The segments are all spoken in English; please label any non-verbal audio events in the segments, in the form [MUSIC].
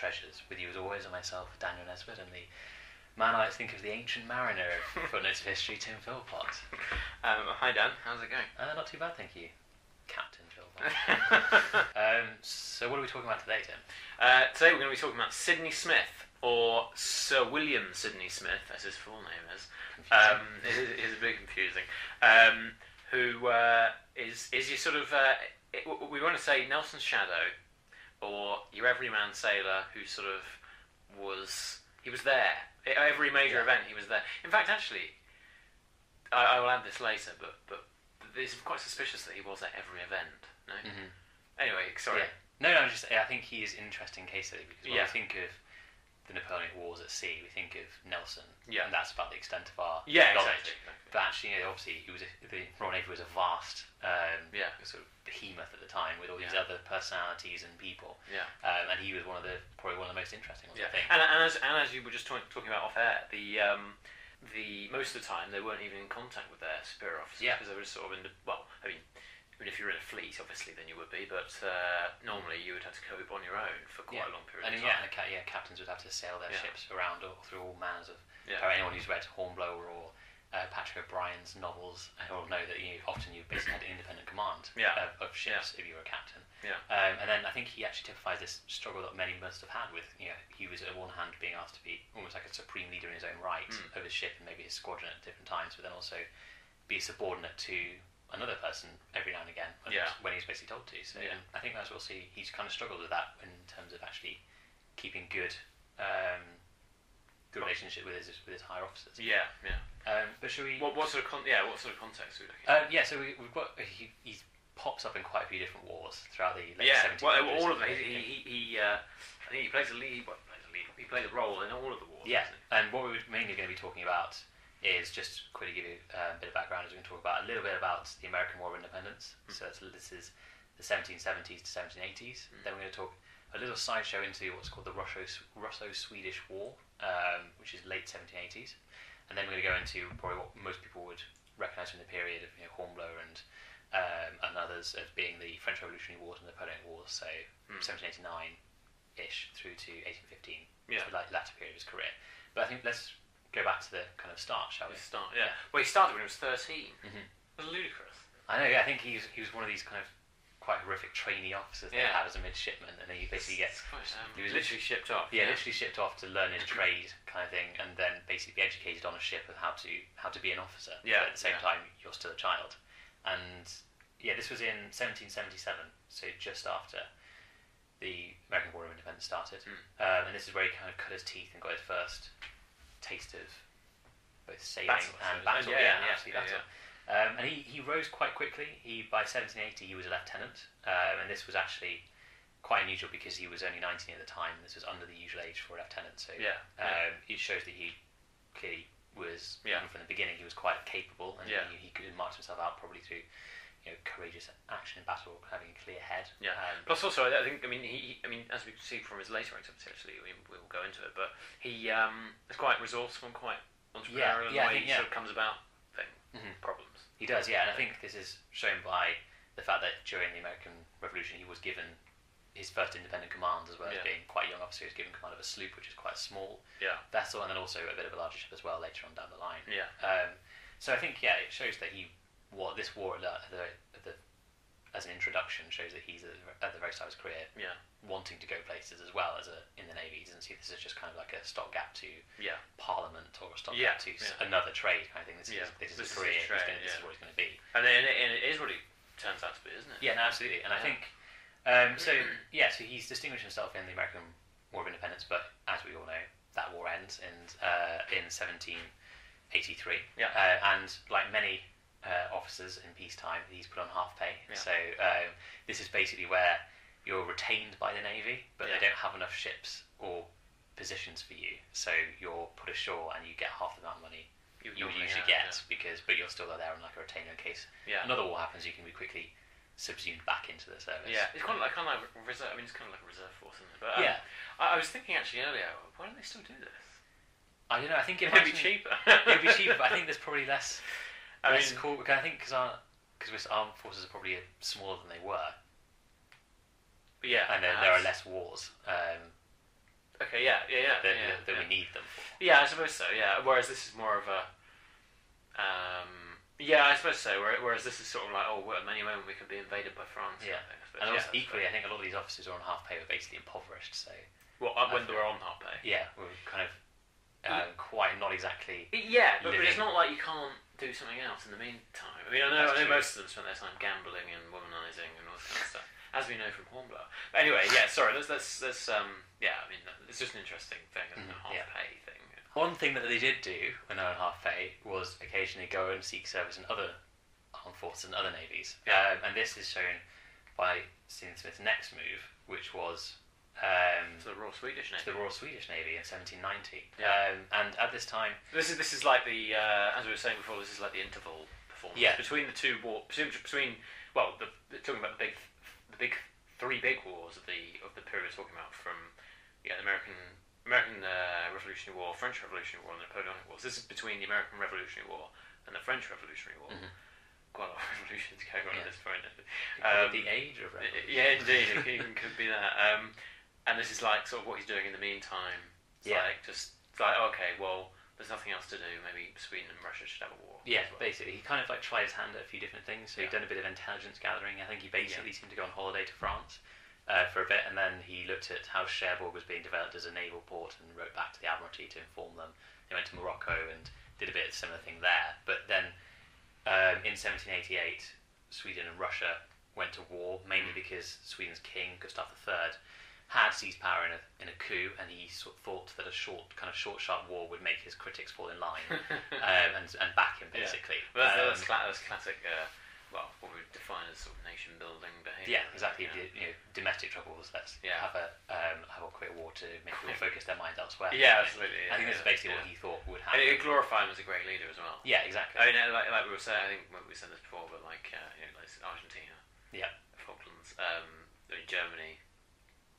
treasures. With you, as always, are myself, Daniel Nesbitt, and the man I think of the ancient mariner of [LAUGHS] Footnotes of History, Tim Philpott. Um, hi Dan, how's it going? Uh, not too bad, thank you, Captain Philpott. [LAUGHS] um, so, what are we talking about today, Tim? uh, today we're going to be talking about Sidney Smith, or Sir William Sidney Smith, as his full name is. Um, it, is- it is a bit confusing. Um, who uh, is is your sort of uh, it, we want to say Nelson's shadow, or your everyman sailor who sort of was he was there at every major Yeah. event he was there. In fact, actually, I, I will add this later, but but it's quite suspicious that he was at every event. No. Mhm. Anyway, sorry. Yeah. No, no, just I think he is an interesting case study because when Yeah. we think of the Napoleonic Wars at sea, we think of Nelson, Yeah. and that's about the extent of our Yeah, knowledge. exactly. exactly. But actually, you know, obviously, he was a, the Royal Navy was a vast um, Yeah. sort of behemoth at the time with all these Yeah. other personalities and people, Yeah. um, and he was one of the probably one of the most interesting ones. Yeah, I think. and, and as and as you were just talk, talking about off air, the um, the most of the time they weren't even in contact with their superior officers Yeah. because they were sort of in the well, I mean, I mean, if you're in a fleet, obviously, then you would be, but uh, normally you would have to cope on your own for quite Yeah. a long period and of yeah, time. and ca- yeah, captains would have to sail their Yeah. ships around all, through all manners of. Yeah. Anyone who's read Hornblower or uh, Patrick O'Brian's novels will know that you often you basically had independent command Yeah. of, of ships if you were a captain. Yeah. Um, and then I think he actually typifies this struggle that many must have had with, you know, he was at one hand being asked to be almost like a supreme leader in his own right Mm. of his ship and maybe his squadron at different times, but then also be subordinate to another person every now and again when, Yeah. when he's basically told to. So Yeah. I think that's what we'll see. He's kind of struggled with that in terms of actually keeping good, um, good relationship with his with his higher officers. Yeah, yeah. Um, but should we? What, what sort of con- yeah? What sort of context are we looking at? Uh, yeah, so we, we've got he, he pops up in quite a few different wars throughout the late yeah, 1700s. well, all of them. He, he, he, uh, I think he plays a lead. Well, he plays a lead. He played a role in all of the wars. Yeah, and what we're mainly going to be talking about is just quickly give you uh, a bit of background. We're going to talk about a little bit about the American War of Independence. Mm. So it's, this is the 1770s to 1780s. Mm. Then we're going to talk a little sideshow into what's called the Russo Russo-Swedish War, um, which is late 1780s, and then we're going to go into probably what most people would recognise from the period of you know, Hornblower and um, and others as being the French Revolutionary Wars and the Napoleonic Wars. So Mm. 1789 ish through to 1815 Yeah. the like latter period of his career. But I think let's go back to the kind of start, shall we? Start, yeah. Well, he started when he was 13. Mhm. It was ludicrous. I know. Yeah, I think he was he was one of these kind of quite horrific trainee officers they Yeah. have as a midshipman, and then he basically gets quite, um, he was literally shipped off. yeah, literally shipped off to learn his trade kind of thing, and then basically be educated on a ship of how to how to be an officer. Yeah, But at the same yeah. time, you're still a child, and yeah, this was in 1777, so just after the American War of Independence started, Mm. um, and this is where he kind of cut his teeth and got his first taste of both sailing Battle, and battle. Yeah, Yeah, yeah, actually yeah, battle. Um, and he, he rose quite quickly. He by 1780 he was a lieutenant, um, and this was actually quite unusual because he was only 19 at the time. This was under the usual age for a lieutenant, so Yeah. um, it shows that he clearly was Yeah. from the beginning he was quite capable and he, he could march himself out probably through you know courageous action in battle, having a clear head. Yeah. Um, Plus, also, I think, I mean, he, I mean, as we see from his later activity, actually, we, we will go into it, but he um, is quite resourceful and quite entrepreneurial in yeah, I the way think, he yeah. sort of comes about thing, Mhm. problems. He does, yeah, and I think this is shown by the fact that during the American Revolution he was given his first independent command as well as Yeah. being quite a young officer. He was given command of a sloop, which is quite a small Yeah. vessel, and then also a bit of a larger ship as well later on down the line. Yeah. Um, so I think yeah, it shows that he what this war at the, at the, as an introduction shows that he's at the, at the very start of his career Yeah. wanting to go places as well as a in the navy. He doesn't see this as just kind of like a stopgap to Yeah. parliament or a stopgap Yeah, to yeah. another trade kind of thing. This is this is this a career. trade, gonna- This is what he's going to be. And, then, and it is what he turns out to be, isn't it? Yeah, no, absolutely. And I think um, so. Yeah, so he's distinguished himself in the American War of Independence, but as we all know, that war ends in uh, in 1783. Yeah. Uh, and like many uh, officers in peacetime, he's put on half pay. Yeah. So um, this is basically where you're retained by the navy, but Yeah. they don't have enough ships or positions for you. So you're put ashore and you get half the amount of money you would normally usually have, get because, but you're still there on like a retainer in case Yeah. another war happens. You can be quickly subsumed back into the service. Yeah, it's kind of like kind of like reserve. I mean, it's kind of like a reserve force, isn't it? But um, yeah. I, I was thinking actually earlier, why don't they still do this? I don't know. I think it might be cheaper. It'd be cheaper, but I think there's probably less. I mean, cool. I think because our because armed forces are probably smaller than they were, But yeah, and there, there are less wars um, Okay, yeah, yeah, yeah. that, yeah, that, yeah. we need them for. Yeah, I suppose so. Yeah. Whereas this is more of a. Um, yeah, I suppose so. Whereas this is sort of like, oh, well, at any moment we could be invaded by France. Yeah. I. And also, that's equally. I think a lot of these officers are on half pay were basically impoverished. So Well, uh, when they were on half pay. yeah, we're kind of um, quite not exactly. Yeah, but, but it's not like you can't do something else in the meantime. I mean, I know, I know most of them spent their time gambling and womanizing and all this kind of stuff, as we know from Hornblower. But anyway, yeah, sorry, let's, let's, let's um, yeah, I mean, it's just an interesting thing, it? Mhm, half yeah. pay thing. One thing that they did do when they were on half pay was occasionally go and seek service in other armed forces and other navies. Yeah. Um, and this is shown by Stephen Smith's next move, which was um, To the Royal Swedish to Navy. the Royal Swedish Navy in 1790. Yeah. Um, and at this time, This is this is like the uh, as we were saying before. This is like the interval performance Yeah. between the two war between, well, the, talking about the big the big three big wars of the of the period we're talking about from yeah the American American uh, Revolutionary War, French Revolutionary War, and the Napoleonic Wars. This is between the American Revolutionary War and the French Revolutionary War. Mhm. Quite a lot of [LAUGHS] revolutions going on Yeah. at this point. um, the age of revolution. Yeah, indeed, it could be that. Um, and this is like sort of what he's doing in the meantime. It's Yeah. like just it's like okay, well, there's nothing else to do. Maybe Sweden and Russia should have a war. Yeah, as well. basically, he kind of like tried his hand at a few different things. So he'd Yeah. done a bit of intelligence gathering. I think he basically seemed to go on holiday to France uh, for a bit, and then he looked at how Cherbourg was being developed as a naval port and wrote back to the Admiralty to inform them. He went to Morocco and did a bit of similar thing there. But then um, in 1788, Sweden and Russia went to war mainly because Sweden's king Gustav III had seized power in a, in a coup, and he sort of thought that a short, kind of short, sharp war would make his critics fall in line [LAUGHS] um, and, and back him Yeah. basically. But that's, Um, that's, cla- that's classic. Uh, well, what we would define as sort of nation building behaviour. yeah, exactly. You know? You know, domestic troubles. Let's Yeah. have a um, have a quick war to make people focus their mind elsewhere. Yeah, absolutely. I think yeah, this is basically yeah. what he thought would And happen. it glorify him as a great leader as well. yeah, exactly. I mean, uh, like, like we were saying, I think we said this before, but like, uh, you know, like Argentina, Yeah. Falklands, um, Germany,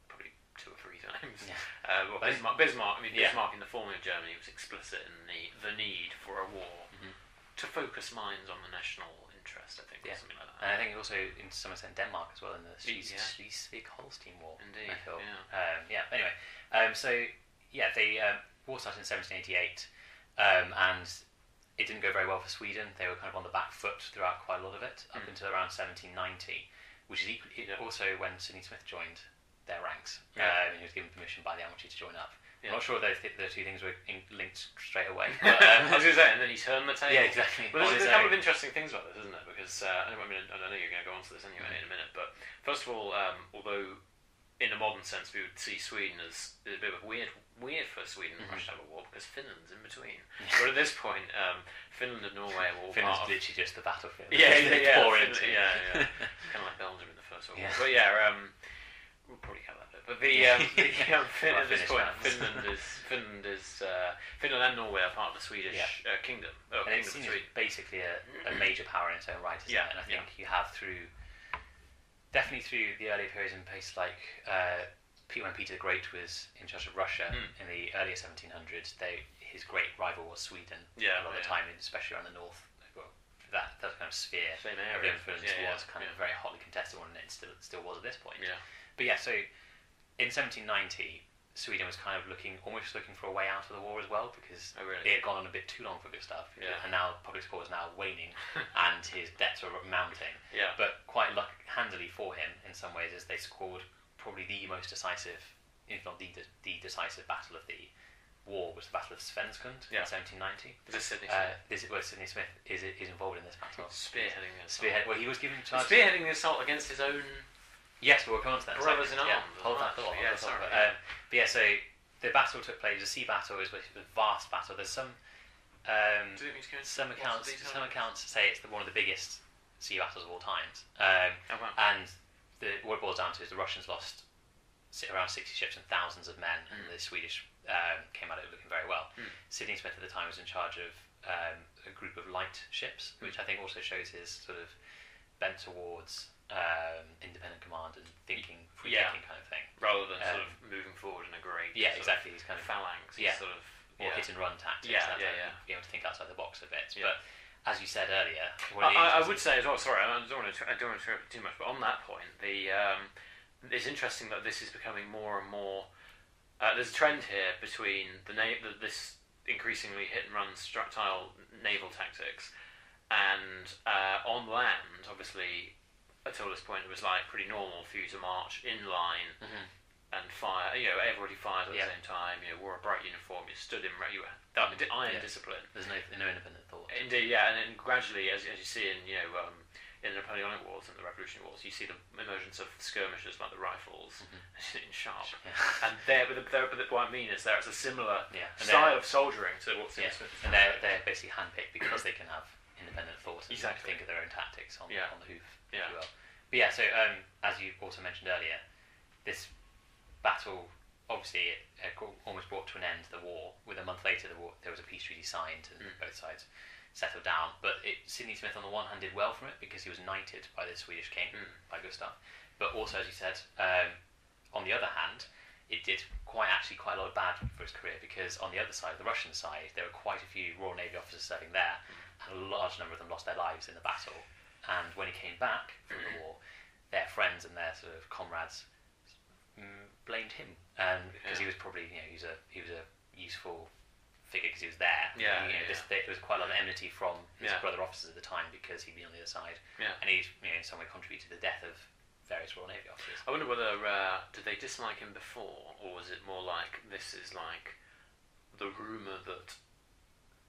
probably two or three times. Yeah. Uh, well, Bismarck, Bismarck, I mean, Yeah. Bismarck in the forming of Germany was explicit in the the need for a war Mhm. to focus minds on the national interest. I think, Yeah. or something like that. And I think also in some extent Denmark as well in the Schleswig- Yeah. Schleswig-Holstein War. Indeed, I feel. yeah. Um, yeah. Anyway, um, so yeah, the um, war started in 1788, um, and it didn't go very well for Sweden. They were kind of on the back foot throughout quite a lot of it up Mm. until around 1790, which is equally, Yeah. also when Sidney Smith joined their ranks. Yeah. Um, and he was given permission by the Admiralty to join up. Yeah. I'm not sure if those, th- the two things were in- linked straight away. [LAUGHS] But, um, I was going to say, and then he turned the table. yeah, exactly. Well, there's, there's a couple of interesting things about this, isn't there? Because uh, I, mean, I know you're going to go on to this anyway in a minute, but first of all, um, although in a modern sense we would see Sweden as a bit of a weird, weird for Sweden and Mhm. Russia to have a war because Finland's in between. [LAUGHS] But at this point, um, Finland and Norway were all Finland's part of. literally just the battlefield. Yeah, [LAUGHS] yeah, yeah, Finland- yeah, yeah. kind of like Belgium in the First World War. But yeah, um, we'll probably that bit. But the, um, [LAUGHS] the um, fin- [LAUGHS] Well, at this point, fans. Finland is Finland is uh, Finland and Norway are part of the Swedish Yeah. uh, kingdom. Oh, and kingdom Sweden. basically a, a major power in its own right, isn't Yeah, it? And I yeah. think you have through, definitely through the early periods in places like uh, when Peter the Great was in charge of Russia Mm. in the earlier 1700s, they, his great rival was Sweden. Yeah, a lot of the time, especially around the north. Well, that that kind of sphere Same of influence yeah, was yeah, kind yeah. of a very hotly contested one, and it still still was at this point. Yeah. But yeah, so in 1790, Sweden was kind of looking, almost looking for a way out of the war as well, because Oh, really? it had gone on a bit too long for Gustav, Yeah. and now public support is now waning, [LAUGHS] and his debts are mounting. Yeah. But quite luck, handily for him, in some ways, is they scored probably the most decisive, if not the, de- the decisive battle of the war, was the Battle of Svensksund Yeah. in 1790. Is this Sidney Uh, Smith? this is where Sidney Smith is, is involved in this battle. Spearheading the assault. Spearhead. Well, he was given charge. Spearheading the assault against his own. Yes, but we'll come on to that. Brothers in yeah. arms Hold that thought. hold Yeah, thought. sorry. But, um, but yeah, so the battle took place. The sea battle is a vast battle. There's some um, Do you think he's going some accounts. Some accounts say it's the, one of the biggest sea battles of all times. Um, Oh, wow. and the, what it boils down to is the Russians lost around 60 ships and thousands of men, and Mm. the Swedish um, came at it looking very well. Mm. Sidney Smith at the time was in charge of um, a group of light ships, Mm. which I think also shows his sort of bent towards um, independent command and thinking, free Yeah. thinking kind of thing. Rather than sort Um, of moving forward in a great. Yeah, exactly. He's kind Of phalanx. Yeah. Sort of. yeah. hit and run tactics. Yeah, yeah, yeah. Being able to think outside the box a bit. But as you said earlier, I, I- would say as well. Sorry, I don't want to. I don't want to interrupt too much, but on that point, the um, it's interesting that this is becoming more and more. Uh, there's a trend here between the, na- the this increasingly hit and run style naval tactics, and uh, on land, obviously, until this point, it was like pretty normal for you to march in line Mhm. and fire. You know, everybody fires at Yeah. the same time. You know, wore a bright uniform. You stood in. You were that Mhm. iron Yeah. discipline. there's no no independent thought. Indeed, yeah, and then gradually, as, as you see in you know um, in the Napoleonic Wars and the Revolutionary Wars, you see the emergence of skirmishers like the rifles [LAUGHS] in Sharpe. Yeah. And there, but, the, there, but what I mean is there it's a similar Yeah, style of soldiering to what's in yeah, Smith. and they're, they're basically handpicked because they can have independent thought and Exactly. think of their own tactics on, Yeah. on the hoof, Yeah. you will. But yeah, so um, as you also mentioned earlier, this battle obviously it, co- almost brought to an end the war. With a month later, the war, there was a peace treaty signed and Mm. both sides settled down. But it, Sidney Smith, on the one hand, did well from it because he was knighted by the Swedish king, Mm. by Gustav. But also, as you said, um, on the other hand, it did quite actually quite a lot of bad for his career because on the other side, the Russian side, there were quite a few Royal Navy officers serving there, and a large number of them lost their lives in the battle. And when he came back from the war, their friends and their sort of comrades mm, blamed him, um, because he was probably you know he was a he was a useful figure because he was there. Yeah, you know, yeah, this, there was quite a lot of enmity from his Yeah. brother officers at the time because he'd been on the other side, Yeah. and he'd you know, in some way contributed to the death of various Royal Navy officers. I wonder whether uh, did they dislike him before, or was it more like this is like the rumor that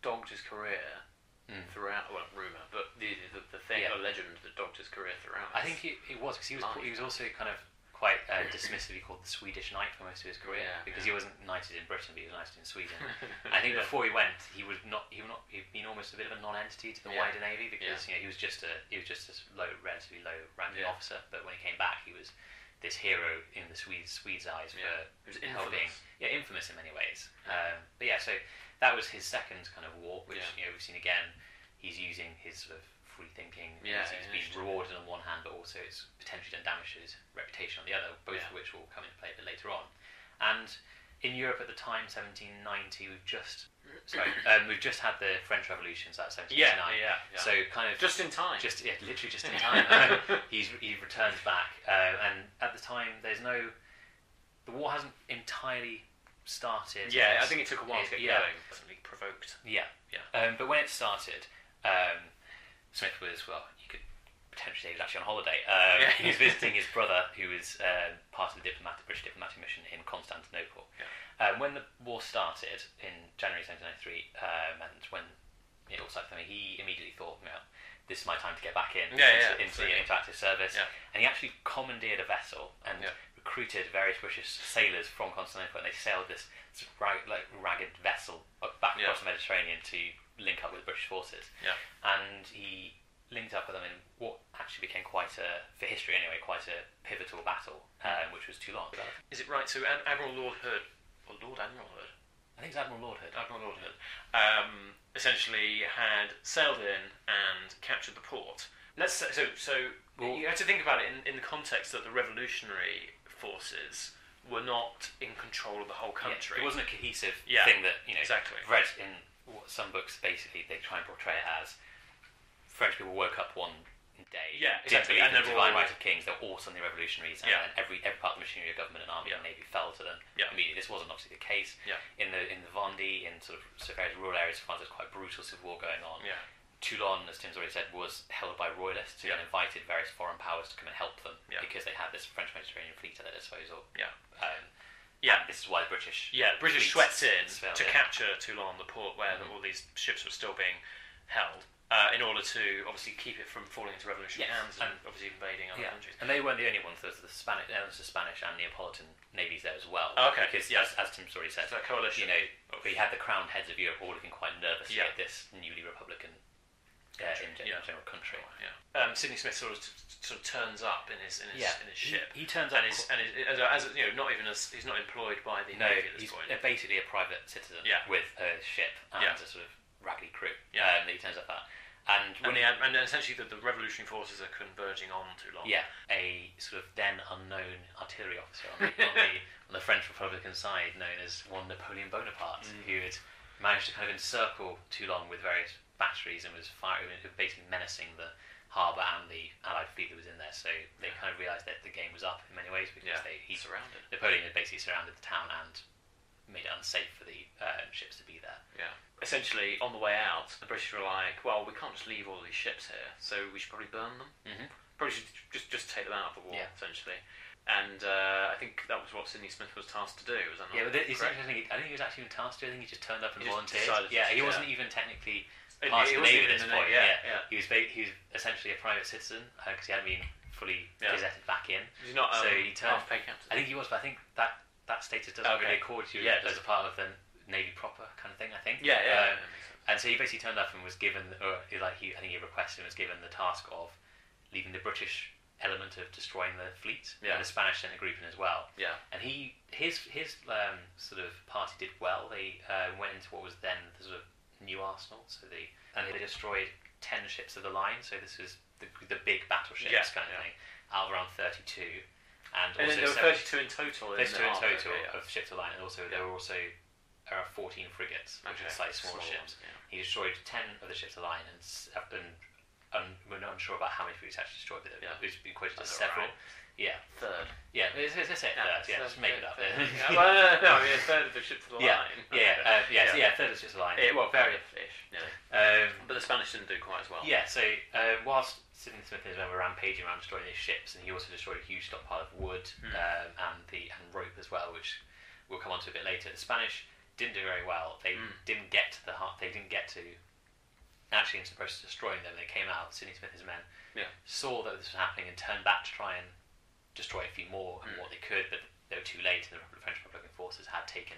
dogged his career Mm. throughout? Well, rumor, but the the, the thing, Yeah. the legend that dogged his career throughout. I think he, he was because he was Life. he was also kind of quite uh, [LAUGHS] dismissively called the Swedish Knight for most of his career Yeah, because yeah. he wasn't knighted in Britain but he was knighted in Sweden. [LAUGHS] I think Yeah. before he went, he would not he would not he'd been almost a bit of a non-entity to the Yeah. wider navy because you know he was just a he was just a low relatively low ranking Yeah. officer. But when he came back, he was this hero in the Swedes Swedes' eyes for Yeah. It was helping infamous. yeah infamous in many ways. Um, but yeah, so that was his second kind of war, which Yeah. you know we've seen again. He's using his sort of free thinking. Yeah, he's, he's been rewarded on one hand, but also it's potentially done damage to his reputation on the other, both Yeah. of which will come into play a bit later on. And in Europe at the time, 1790, we've just [CLEARS THROAT] sorry, um, we've just had the French Revolution, so that's Yeah, 1789. yeah, yeah. So kind of just in time. just yeah, literally just in [LAUGHS] time. He's he returns back, uh, and at the time there's no, the war hasn't entirely started. yeah, I think it took a while to get yeah. going. Definitely provoked. yeah, Yeah. Um, but when it started, um, Smith was well. You could potentially say he was actually on holiday. Um, Yeah. He was visiting his brother, who was um, part of the diplomatic British diplomatic mission in Constantinople. Yeah. Um, when the war started in January 1793, um, and when it all started, for me, he immediately thought, "Well, this is my time to get back in Yeah, into, yeah, into, into active service." Yeah. And he actually commandeered a vessel and. Recruited various British sailors from Constantinople, and they sailed this, this rag, like ragged vessel back Yeah. across the Mediterranean to link up with British forces. Yeah. And he linked up with them in what actually became quite a, for history anyway, quite a pivotal battle, um, which was too Toulon. Is it right? So Ad- Admiral Lord Hood, or Lord Admiral Hood, I think it's Admiral Lord Hood. Admiral Lord Hood, um, essentially had sailed in and captured the port. Let's say, so so Well- you have to think about it in, in the context that the revolutionary forces were not in control of the whole Yeah, country. it wasn't a cohesive Yeah, thing that you know. exactly. Read in what some books basically they try and portray it as French people woke up one day, Yeah, exactly, and the divine right of kings. They're all suddenly revolutionaries, and Yeah. every every part of the machinery of government and army Yeah. and navy fell to them Yeah. immediately. This wasn't obviously the case. Yeah. In the in the Vendée, in sort of various rural areas of France, there's quite a brutal civil war going on. yeah, Toulon, as Tim's already said, was held by royalists who Yeah. then invited various foreign powers to come and help them Yeah. because they had this French Mediterranean fleet at their disposal. yeah, Um, yeah. this is why the British Yeah, the British swept in failed, to yeah. capture Toulon, the port where Mhm. all these ships were still being held, uh, in order to obviously keep it from falling into revolutionary Yes, hands and, and- obviously invading other Yeah, countries. and they weren't the only ones. There was the Spanish, there was the Spanish and Neapolitan navies there as well. Oh, okay, because as, as Tim's already said, a coalition. you know, we had the crowned heads of Europe all looking quite nervous Yeah. at this newly republican uh, Country, in, yeah. general country. Yeah. Um, Sidney Smith sort of sort of turns up in his in his, Yeah, in his ship, He, turns and out is and is, as, a, as a, you know not even as he's not employed by the no, navy at this he's point. basically a private citizen Yeah. with a ship and Yeah. a sort of raggedy crew. Yeah. um, that he turns up at, and when And, ad- and essentially the, the revolutionary forces are converging on Toulon. Yeah, a sort of then unknown artillery officer on the, on the, [LAUGHS] on the French Republican side, known as one Napoleon Bonaparte, Mm. who had managed to kind of encircle Toulon with various batteries and was firing, basically menacing the harbour and the Allied fleet that was in there. So they kind of realised that the game was up in many ways because Yeah. they he, Surrounded. Napoleon had basically surrounded the town and made it unsafe for the uh, ships to be there. Yeah. Essentially, on the way out, the British were like, "Well, we can't just leave all these ships here, so we should probably burn them. Mm-hmm. Probably should just just take them out of the war, Yeah. essentially." And uh, I think that was what Sidney Smith was tasked to do. Was that not Yeah, but it's interesting. I think he was actually tasked to. I think he just turned up and volunteered. Yeah, he yeah. wasn't even technically part of the wasn't Navy at this point. Navy, Yeah, yeah, yeah. he was ba- he was essentially a private citizen because he hadn't been fully Yeah. gazetted back in. He's not um, So he turned- half pay captain. I think he was, but I think that that status doesn't Okay. really accord to you Yeah, as a part of the Navy proper kind of thing. I think. yeah, yeah. Um, that and so he basically turned up and was given, or he- like he, I think he requested and was given the task of leading the British element of destroying the fleet. Yeah. And the Spanish sent a group in as well. yeah. And he, his, his um, sort of party did well. They uh, went into what was then the sort of new arsenal. So they and they destroyed ten ships of the line. So this was the, the big battleships Yeah, kind of yeah. thing, out of around thirty-two. And, And also there were 32 in total. in there's the two in total okay, yeah. of ships of the line, and also there were also around 14 frigates, which Okay, are slightly smaller small ships. ones. He destroyed 10 of the ships of the line, and s- have been un, we're not sure about how many frigates he actually destroyed, but Yeah. it's been quoted as several. alright. Yeah, Third. yeah, it's, it's, it's it, Yeah, third, yeah, just make it up. third. Yeah, [LAUGHS] Yeah, well, no, no, no, I mean, third of the ships of the yeah, line. yeah, uh, yeah, so yeah, third of the ships line. Yeah, well, very ish. Yeah. Um, But the Spanish didn't do quite as well. Yeah, so uh, whilst Sidney Smith and his men were rampaging around destroying these ships, and he also destroyed a huge stockpile of wood Hmm. um, and the and rope as well, which we'll come on to a bit later. The Spanish didn't do very well. They Hmm. didn't get to the heart. They didn't get to actually into the process of destroying them. They came out. Sidney Smith and his men Yeah. saw that this was happening and turned back to try and destroy a few more and Hmm. what they could, but they were too late, and the French Republican forces had taken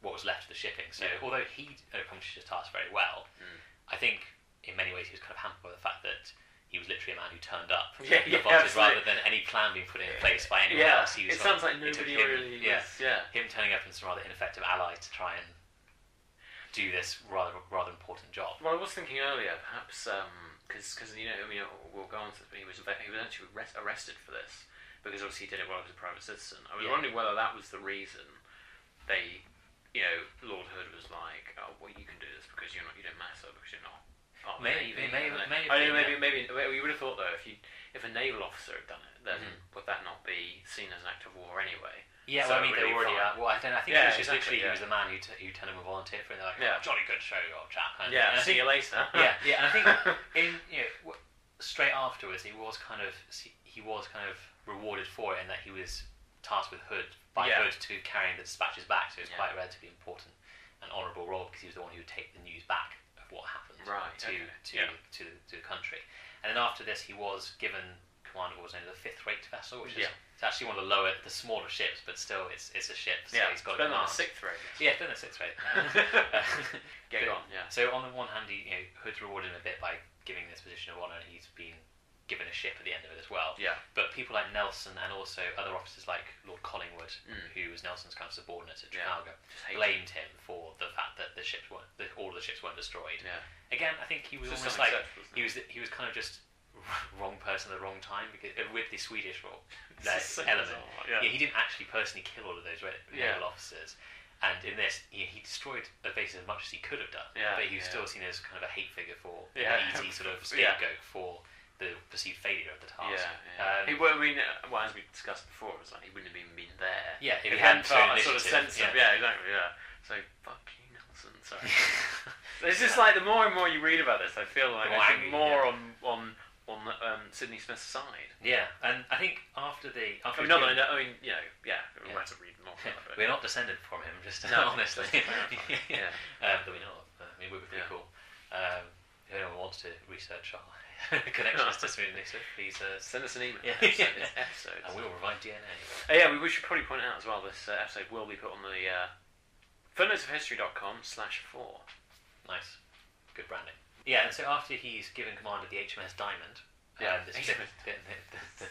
what was left of the shipping. So Yeah. although he accomplished his task very well, Hmm. I think in many ways he was kind of hampered by the fact that he was literally a man who turned up [LAUGHS] Yeah, yeah, absolutely. rather than any plan being put in place by anyone Yeah, else. He was it sounds of- like nobody him- really yeah, was. Yeah. him turning up and some rather ineffective allies to try and do this rather rather important job. Well, I was thinking earlier, perhaps because because you know I mean we'll go on to he was he was actually arrest, arrested for this because obviously he did it while he was a private citizen. I was Yeah. wondering whether that was the reason they, you know, Lord Hood was like, oh well, you can do this because you're not you don't matter because you're not. The Maybe- Navy," maybe- maybe, I don't know, yeah. maybe maybe well, you would have thought though if you if a naval officer had done it, then Mhm. would that not be seen as an act of war anyway? Yeah, So well, I mean, they really already out. Well, I, don't, I think Yeah, it was just exactly, literally yeah. he was the man who, t- who turned him a volunteer for it. And they're like, Yeah. oh, jolly good show, old chap. Of Yeah. And see think- you later. [LAUGHS] yeah, yeah, and I think [LAUGHS] in you know w- straight afterwards he was kind of he was kind of rewarded for it in that he was tasked with Hood by Yeah. Hood to carrying the dispatches back. So it's Yeah. quite a relatively important and honourable role because he was the one who would take the news back of what happened Right, to okay, to, yeah. to to the country. And then after this, he was given command of what was known as the fifth rate vessel, which is it's actually one of the lower, the smaller ships, but still it's it's a ship. So yeah, he's got a than a command. sixth rate. Yeah, better than a sixth rate. [LAUGHS] Um, Get But- on, yeah. So on the one hand, he, you know, Hood's rewarded him a bit by giving this position of honour, and he's been given a ship at the end of it as well. Yeah. But people like Nelson and also other officers like Lord Collingwood, Mm. who was Nelson's kind of subordinate at Yeah. Trafalgar, Just blamed him for the fact that the ships weren't, that all of the ships weren't destroyed. Yeah. Again, I think he was almost like he was he was kind of just [LAUGHS] wrong person at the wrong time because uh, with [LAUGHS] the Swedish role that so element. Yeah. Yeah. he didn't actually personally kill all of those red, Yeah. officers. And in this, he, he destroyed the base as much as he could have done. Yeah, but he was yeah. still seen as kind of a hate figure for Yeah. an easy sort of [LAUGHS] Yeah. scapegoat for the perceived failure of the task. yeah. Um, he, well, I mean, uh, well, as we discussed before, it was like he wouldn't have even been there. Yeah, if he he hadn't felt that sort of sense of yeah. yeah, exactly, yeah. So fuck you, Nelson. Sorry. [LAUGHS] [LAUGHS] it's just like the more and more you read about this, I feel like more I think more on on on um, Sidney Smith's side. yeah, and I think after the I after mean, not that I, know, I mean, you know, yeah, we Yeah. might have to read more. About it. [LAUGHS] We're not descended from him, just No, honestly. just clarify, yeah. um, that we know of. Uh, I mean, we'd be pretty Yeah. cool. Um, if anyone wants to research our [LAUGHS] connections to and Nixon, please uh, Send us an email. Yeah. Episode, episodes. [LAUGHS] and we will provide DNA. Uh, yeah, we, we should probably point out as well this uh, episode will be put on the uh, footnotesofhistory.com slash four. Nice. Good branding. Yeah, and so after he's given command of the HMS Diamond, Yeah, um, this HMS. the, the, the,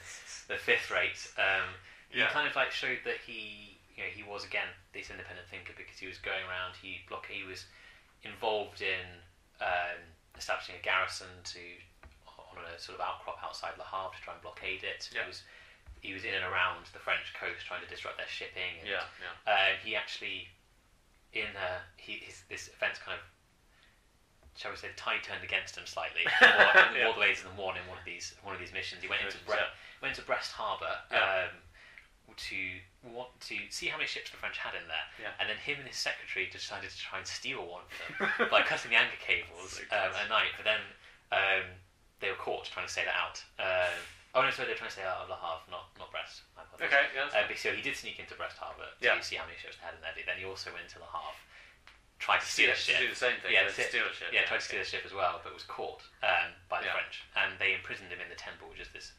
the fifth rate, um, he Yeah. kind of like showed that he, you know, he was again this independent thinker because he was going around. He block. He was involved in um, establishing a garrison to on a sort of outcrop outside Le Havre to try and blockade it. Yeah. He was he was in and around the French coast trying to disrupt their shipping. And, Yeah, yeah. uh, he actually, in uh, he, his, this event's kind of shall we say, the tide turned against him slightly. [LAUGHS] more, Yeah. more the ways than one in one of these one of these missions. He went into Bre- Yeah. went to Brest Harbour Yeah. um, to want to see how many ships the French had in there, Yeah. and then him and his secretary decided to try and steal one of them [LAUGHS] by cutting the anchor cables [LAUGHS] So um, at night. But then um, they were caught trying to sail it out. Um, oh no, sorry, they were trying to sail out of Le Havre, not not Brest. Okay, yeah. Uh, so he did sneak into Brest Harbour to Yeah. see how many ships they had in there. But then he also went into Le Havre, tried to Steal a it, to ship. do the same thing. Yeah, it. steal a ship. Yeah, tried to steal a ship as well, but was caught um, by the. French, and they imprisoned him in the Temple, which is this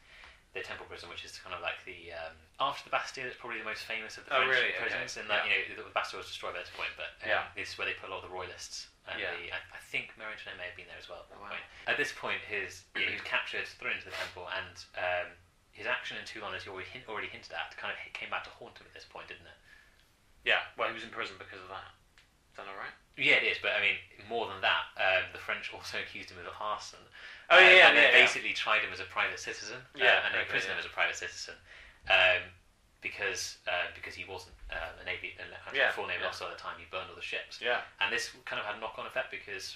the Temple prison, which is kind of like the um, after the Bastille, it's probably the most famous of the Oh, French really? Okay. prisons. And that you know the Bastille was destroyed at this point, but um, Yeah. this is where they put a lot of the royalists. And Yeah. the, I, I think Marie Antoinette may have been there as well at Wow. point. At this point, his yeah, he was captured, thrown into the Temple, and um, his action in Toulon, as you already, hint, already hinted at, kind of came back to haunt him at this point, didn't it? Yeah, well, he was in prison because of that. Is that all right? Yeah, it is, but I mean, more than that, um, the French also [LAUGHS] accused him of arson. Oh, yeah, Um, yeah, and they yeah, yeah. basically tried him as a private citizen. uh, Yeah, and they okay, imprisoned yeah. him as a private citizen um, because uh, because he wasn't uh, a navy, a actual Yeah, full navy yeah. officer at the time. He burned all the ships, Yeah. and this kind of had a knock-on effect because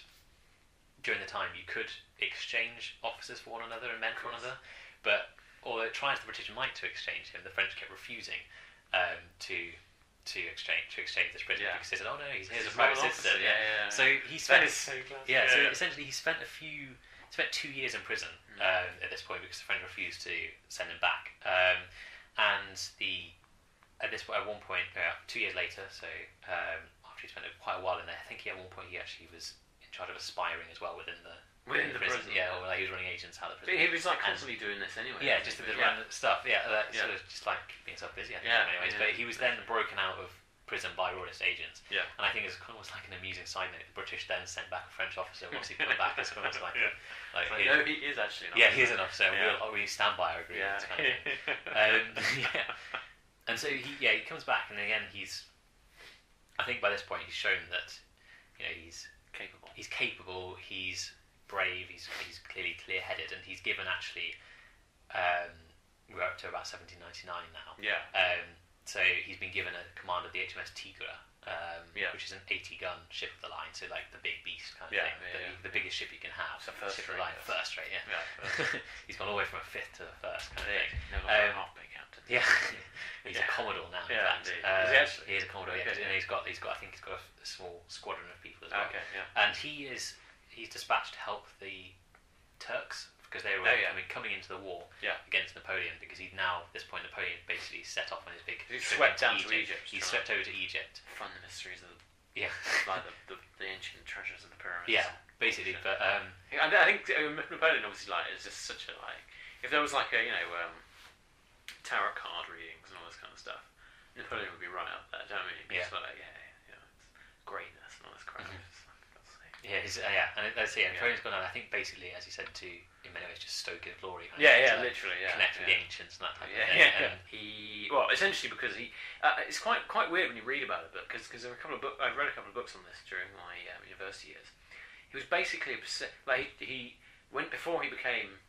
during the time you could exchange officers for one another and men for one another, but although it tries the British might to exchange him, the French kept refusing um, to to exchange to exchange this prisoner Yeah. because they said, "Oh no, he's here as a private citizen." Yeah, yeah. So he spent so yeah, so essentially he spent a few, spent two years in prison Mm. um, at this point because the French refused to send him back. Um, and the at this at one point, uh, two years later, so um, after he spent quite a while in there, I think he, at one point he actually was in charge of aspiring as well within the Within the prison. Yeah, or like he was running agents out of the But prison. he was like And- constantly doing this anyway. Yeah, just he? the But random stuff. Yeah, Yeah. sort of just like being so busy. I think, Yeah, in many ways. yeah. But he was then broken out of prison by royalist agents. Yeah. And I think it's kind almost like an amusing side note. The British then sent back a French officer once he put back. It's almost like, [LAUGHS] Yeah. like But he- no, he is actually. Not yeah, he is an officer. Yeah. We'll, we stand by our agreement. Yeah. Kind of [LAUGHS] um, [LAUGHS] yeah. And so he, yeah, he comes back, and again, he's. I think by this point he's shown that, you know, he's capable. he's capable, he's brave, he's he's clearly clear-headed, and he's given actually. Um, we're up to about 1799 now. Yeah. Um, so he's been given a command of the HMS Tigre, um, Yeah. which is an 80-gun ship of the line, so like the big beast kind of Yeah, thing, yeah, the, the biggest ship you can have. So first ship of rate, the line, yes. first rate, yeah. Yeah. [LAUGHS] he's gone all the way from a fifth to a first kind of Yeah. thing. Never Um, um, half pay captain. Yeah, [LAUGHS] he's a commodore now. In fact. Uh, Is he actually? He is a commodore. Yeah, yeah. and he's got he's got I think he's got a, a small squadron of people as well. Okay. Yeah. And he is he's dispatched to help the Turks because they were Oh, yeah. coming, coming into the war Yeah. against Napoleon because he'd now at this point Napoleon basically set off on his big He swept into down to Egypt, He swept over to Egypt. Fund the mysteries of the, Yeah, [LAUGHS] like the, the, the ancient treasures of the pyramids. yeah, basically. But um, I, I think uh, Napoleon obviously like is just such a like. If there was like a you know um, tarot card readings and all this kind of stuff, Napoleon would be right up there. Do you know I mean? Yeah. Just like yeah, yeah, you know, it's greatness and all this crap. Mhm. It's like, yeah, he's, uh, yeah, and let's see. Yeah. Napoleon's gone on. I think basically, as you said, to in many ways just stoke his glory. kind Yeah, thing, yeah, like, literally, yeah. connect with yeah. the ancients and that type Yeah, of thing. yeah. Um, He well, essentially because he, uh, it's quite quite weird when you read about it, but because there were a couple of book, I've read a couple of books on this during my um, university years. He was basically obse- like he, he went before he became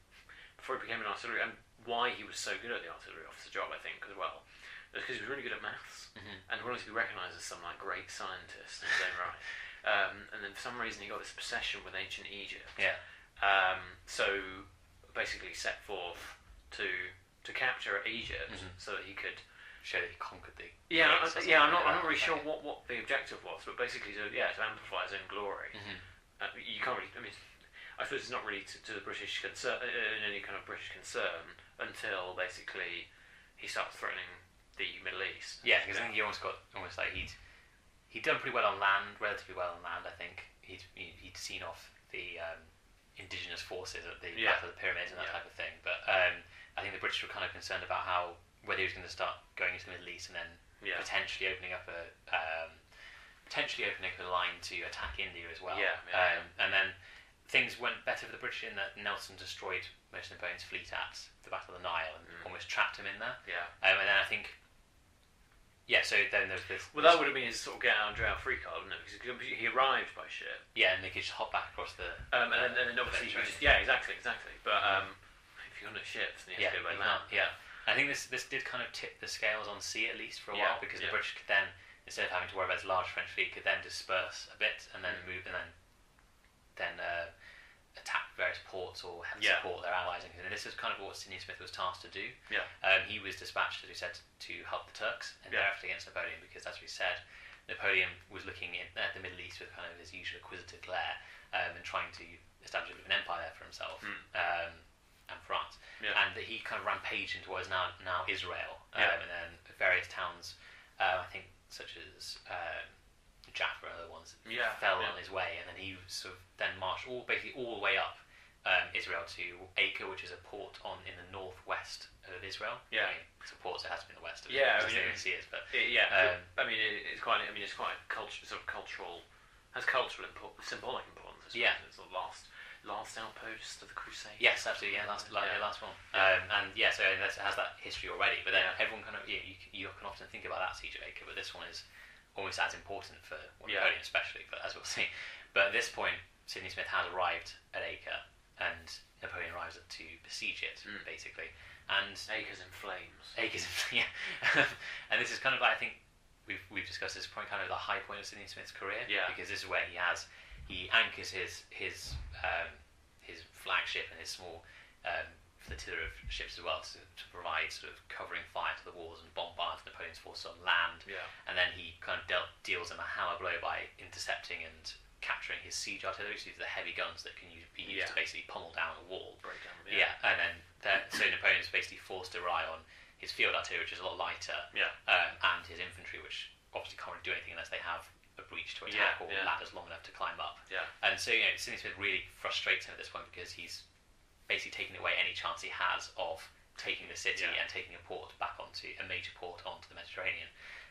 before he became an artillery, and why he was so good at the artillery officer job, I think, as well, was because he was really good at maths Mhm. and wanted to be recognised as some like great scientist in his own right. [LAUGHS] Um, and then for some reason he got this obsession with ancient Egypt. Yeah. Um, so basically set forth to to capture Egypt Mhm. so that he could. show that he conquered the. Yeah, I, yeah. I'm not. I'm not really sure what, what the objective was, but basically to yeah to amplify his own glory. Mhm. Uh, you can't really. I mean, I suppose it's not really to, to the British concern, uh, in any kind of British concern until basically he starts threatening the Middle East. Yeah, because I think he almost got almost like he'd he'd done pretty well on land, relatively well on land. I think he'd he- he'd seen off the um, indigenous forces at the Yeah. Battle of the Pyramids and that Yeah. type of thing. But um, I think the British were kind of concerned about how whether he was going to start going into the Middle East and then Yeah. potentially opening up a um, potentially opening up a line to attack India as well. Yeah, um, And then things went better for the British in that Nelson destroyed most of Napoleon's fleet at the Battle of the Nile and Mm. almost trapped him in there. Yeah. Um, and then I think, yeah. So then there was this. Well, that would have been his sort of get out of jail free card, wouldn't it? Because he arrived by ship. Yeah, and they could just hop back across the. Um, and, then, and then obviously, the just, yeah, exactly, exactly. But um, if you're on a ship, then you yeah, have to go by land. yeah. I think this this did kind of tip the scales on sea at least for a Yeah, while because yeah. the British could then instead of having to worry about this large French fleet could then disperse a bit and then Mm. and then then uh, attack or help Yeah. support their allies. And this is kind of what Sidney Smith was tasked to do. Yeah. Um, he was dispatched, as we said, to help the Turks in their Yeah. effort against Napoleon because, as we said, Napoleon was looking in, at the Middle East with kind of his usual acquisitive glare um, and trying to establish a bit of an empire for himself Mm. um, and France. Yeah. And that he kind of rampaged into what is now now Israel, um, Yeah. and then various towns, uh, I think such as um, Jaffa and other ones, Yeah, fell yeah. on his way, and then he sort of then marched all basically all the way up um, Israel to Acre, which is a port on in the northwest of Israel. Yeah. I mean, it's a port, so it has to be in the west of Yeah, Israel. mean, I it- mean, it, but It- yeah, Um, I mean, it, it's quite. I mean, it's quite culture, sort of cultural, has cultural import, symbolic importance. Yeah. it's the last, last outpost of the Crusade. Yes, absolutely. Yeah, last, la Yeah. yeah. last one. Yeah. Um, and yeah, so it has that history already. But then Yeah. everyone kind of you, you, you can often think about that siege of Acre, but this one is almost as important for well, Yeah. Napoleon, especially. But as we'll [LAUGHS] see. But at this point, Sidney Smith has arrived at Acre, and Napoleon arrives to besiege it, Mm. basically. And Acres in flames. Acres, [LAUGHS] yeah. [LAUGHS] and this is kind of like I think we've we've discussed this point, kind of the high point of Sidney Smith's career. Yeah. Because this is where he has he anchors his his um, his flagship and his small um, flotilla of ships as well to, to provide sort of covering fire to the walls and bombard Napoleon's force on land. Yeah. And then he kind of dealt, deals him a hammer blow by intercepting and capturing his siege artillery, so these are the heavy guns that can use, be used Yeah. to basically pummel down a wall. Break down. Yeah, and then that, so Napoleon's basically forced to rely on his field artillery, which is a lot lighter, Yeah. um, and his infantry, which obviously can't really do anything unless they have a breach to attack Yeah, or yeah. ladders long enough to climb up. Yeah. And so, you know, Sidney Smith really frustrates him at this point because he's basically taking away any chance he has of taking the city Yeah. and taking a port back onto a major port onto the Mediterranean.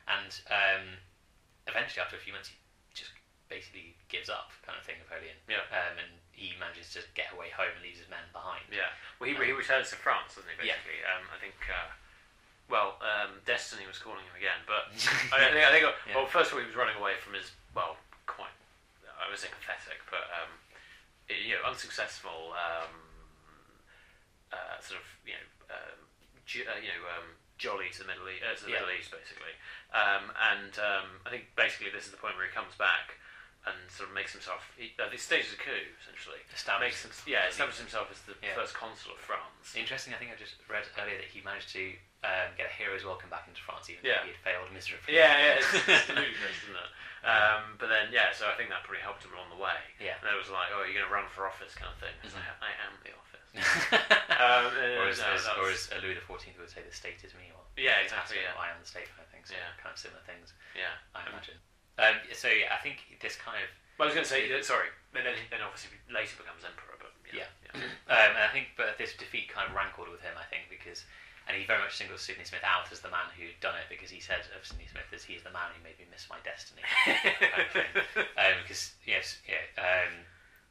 And um, eventually, after a few months, he basically gives up, kind of thing, Napoleon. Yeah. Um, and he manages to get away home and leaves his men behind. Yeah. Well, he, he returns to France, doesn't he? Yeah. Um, I think. Uh, well, um, Destiny was calling him again, but [LAUGHS] I think, I think Yeah. well, first of all, he was running away from his well, quite. I would say pathetic, but um, you know, unsuccessful. Um, uh, sort of, you know, um, ju- uh, you know, um, jolly to the Middle East, uh, to the Yeah. Middle East, basically. Um, and um, I think basically this is the point where he comes back and sort of makes himself. He, uh, he stages a coup essentially. Makes him, yeah, establishes himself as the Yeah. first consul of France. Interesting, I think I just read earlier that he managed to um, get a hero's welcome back into France, even Yeah. though he had failed miserably. Yeah, yeah, it's, [LAUGHS] it's ludicrous, isn't it? Um, but then, yeah, so I think that probably helped him along the way. Yeah. And it was like, oh, you're going to run for office kind of thing. Mhm. like, I am the office. [LAUGHS] um, or, as, no, as, or as Louis XIV would say, the state is me. Or Yeah, exactly, yeah. I am the state kind of thing. So Yeah. kind of similar things, yeah. I Um, imagine. Um, so yeah, I think this kind of Well, I was going to say, uh, sorry, then, then obviously later becomes emperor, but yeah. [CLEARS THROAT] Um, and I think, but this defeat kind of rankled with him. I think because, and he very much singles Sidney Smith out as the man who'd done it because he said of Sidney Smith as he's the man who made me miss my destiny. [LAUGHS] um, because yes, yeah. Um,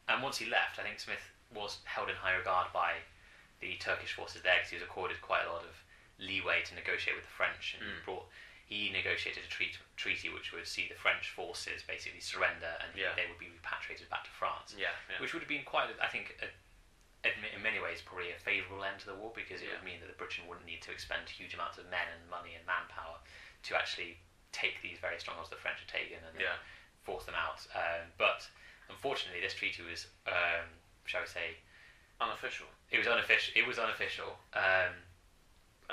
and once he left, I think Smith was held in high regard by the Turkish forces there because he was accorded quite a lot of leeway to negotiate with the French, and Mm. brought. He negotiated a treat, treaty which would see the French forces basically surrender, and Yeah. they would be repatriated back to France yeah, yeah. which would have been quite, I think, a, in many ways, probably a favourable end to the war because it would mean that the Britain wouldn't need to expend huge amounts of men and money and manpower to actually take these very strongholds the French had taken and force them out. Um, but unfortunately, this treaty was, um, shall we say, Unofficial. it was unofficial. It was unofficial. Um,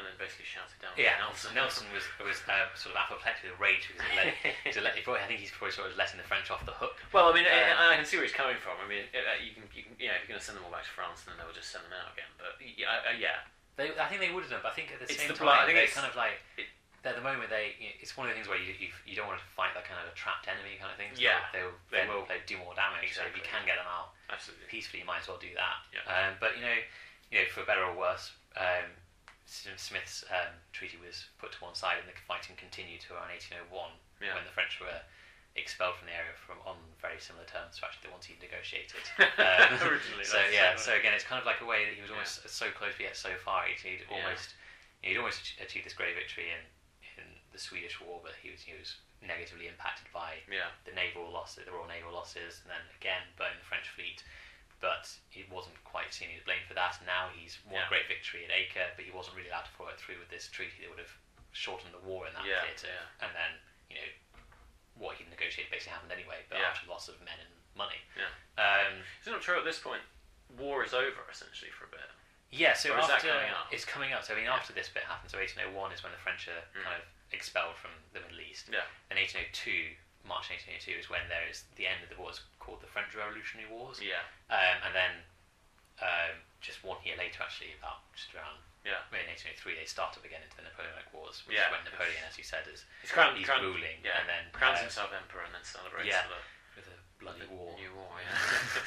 And then basically shouted down yeah, Nelson. Nelson was was uh, sort of apoplectic with rage because it let, [LAUGHS] let, it probably, I think he's probably sort of letting the French off the hook. Well, I mean, I- Um, I can see where he's coming from. I mean, uh, you can, you can, yeah, if you're going to send them all back to France, then they'll just send them out again. But yeah, uh, yeah, They, I think they would have done, but I think at the It's same the time, I they it's- kind of like it- at the moment they. You know, it's one of the things where you, you you don't want to fight that kind of a trapped enemy kind of thing. So Yeah, they'll, they they'll, they'll do more damage. So if you can get them out absolutely. peacefully, you might as well do that. Yeah. Um, but you know, you know, for better or worse, um, Smith's um, treaty was put to one side, and the fighting continued to around 1801 Yeah. when the French were expelled from the area from on very similar terms to actually the ones he negotiated. [LAUGHS] Um, Originally, so yeah, so so again, it's kind of like a way that he was Yeah. almost so close yet so far. He'd, he'd Yeah. almost he'd almost achieved this great victory in, in the Swedish War, but he was he was negatively impacted by Yeah, the naval losses, the Royal Naval losses, and then again burning the French fleet. But he wasn't quite seen. He was blamed for that. Now he's won Yeah. a great victory at Acre, but he wasn't really allowed to follow it through with this treaty that would have shortened the war in that Yeah, theatre. yeah. And then you know what he negotiated basically happened anyway. But Yeah. after loss of men and money. Yeah. Um, Is it not true at this point? War is over essentially for a bit. yeah. So Or is that after coming up? it's coming up. So I mean, after this bit happens, so 1801 is when the French are Mm. kind of expelled from the Middle East. Yeah. And 1802, March 1802 is when there is the end of the wars called the French Revolutionary Wars. Yeah. Um, and then um, just one year later, actually, about just around Yeah. in 1803, they start up again into the Napoleonic Wars, which Yeah. is when Napoleon, as you said, is He's crowned, he's crowned, ruling, yeah, and then crowns uh, himself emperor and then celebrates yeah. the with a bloody the war. new war. [LAUGHS]